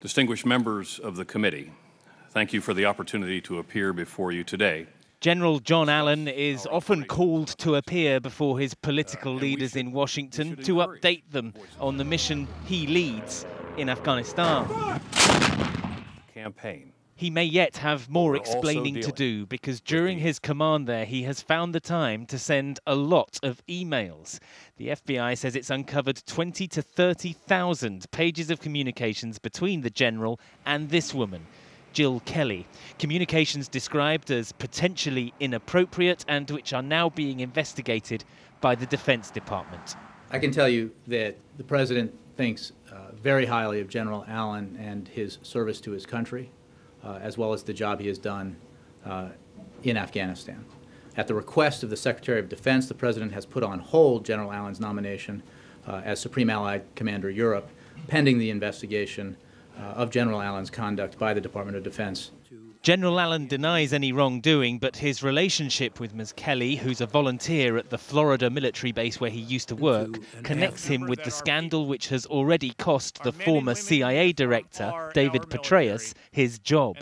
Distinguished members of the committee, thank you for the opportunity to appear before you today. General John Allen is often called to appear before his political leaders in Washington to update them on the mission he leads in Afghanistan. Campaign. He may yet have more explaining to do because during his command there, he has found the time to send a lot of emails. The FBI says it's uncovered 20 to 30,000 pages of communications between the general and this woman. Jill Kelley. Communications described as potentially inappropriate and which are now being investigated by the Defense Department. I can tell you that the President thinks uh, very highly of General Allen and his service to his country, uh, as well as the job he has done uh, in Afghanistan. At the request of the Secretary of Defense, the President has put on hold General Allen's nomination uh, as Supreme Allied Commander Europe, pending the investigation uh, of General Allen's conduct by the Department of Defense. General Allen denies any wrongdoing, but his relationship with Ms. Kelley, who's a volunteer at the Florida military base where he used to work, connects him with the scandal which has already cost the former CIA director, David Petraeus, his job.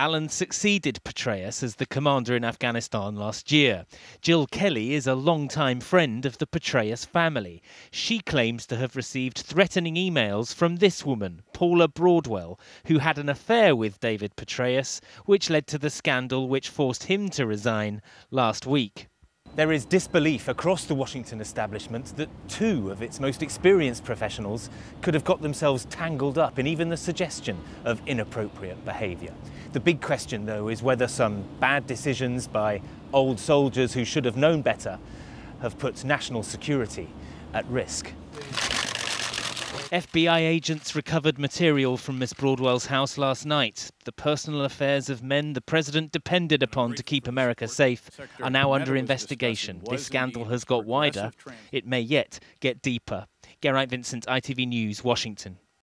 Allen succeeded Petraeus as the commander in Afghanistan last year. Jill Kelley is a long-time friend of the Petraeus family. She claims to have received threatening emails from this woman, Paula Broadwell, who had an affair with David Petraeus, which led to the scandal which forced him to resign last week. There is disbelief across the Washington establishment that two of its most experienced professionals could have got themselves tangled up in even the suggestion of inappropriate behaviour. The big question, though, is whether some bad decisions by old soldiers who should have known better have put national security at risk. FBI agents recovered material from Miss Broadwell's house last night. The personal affairs of men the president depended upon to keep America safe are now under investigation. This scandal has got wider. It may yet get deeper. Geraint Vincent, ITV News, Washington.